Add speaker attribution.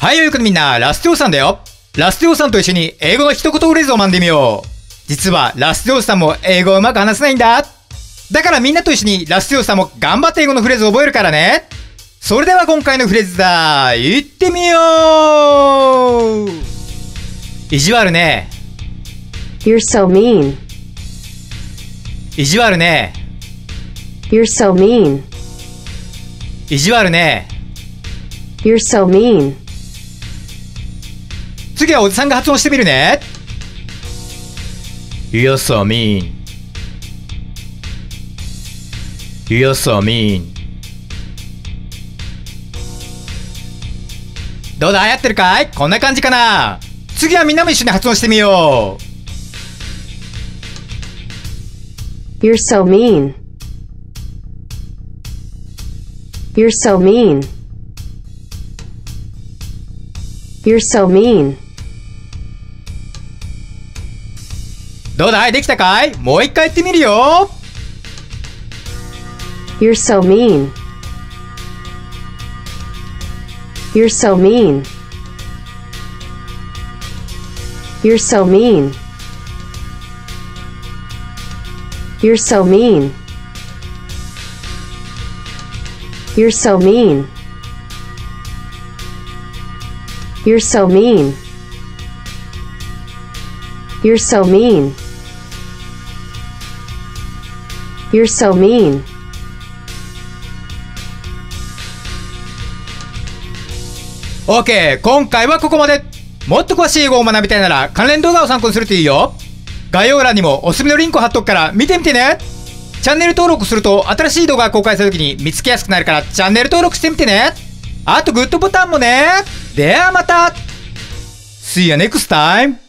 Speaker 1: はい、ということでみんな、ラステオさんだよ。ラステオさんと一緒に英語の一言フレーズを学んでみよう。実は、ラステオさんも英語をうまく話せないんだ。だからみんなと一緒にラステオさんも頑張って英語のフレーズを覚えるからね。それでは今回のフレーズだ。行ってみよう意地悪ね。
Speaker 2: You're so mean.
Speaker 1: 意地悪ね。
Speaker 2: You're so mean.
Speaker 1: 意地悪ね。
Speaker 2: You're so mean.
Speaker 1: 次はおじさんが発音してみるね。You're so mean. You're so mean. どうだ流行ってるかいこんな感じかな次はみんなも一緒に発音してみよう。
Speaker 2: You're so mean. You're so mean. You're so mean.
Speaker 1: どうだいできたかいもう一回言ってみるよ。
Speaker 2: You're so mean. You're so mean. You're so mean. You're so mean. You're so mean. You're so mean. You're so mean. You're so mean.
Speaker 1: オーケー今回はここまで。もっと詳しい英語を学びたいなら関連動画を参考にするといいよ。概要欄にもおすすめのリンクを貼っとくから見てみてね。チャンネル登録すると新しい動画が公開された時に見つけやすくなるからチャンネル登録してみてね。あとグッドボタンもね。ではまた。See you next time!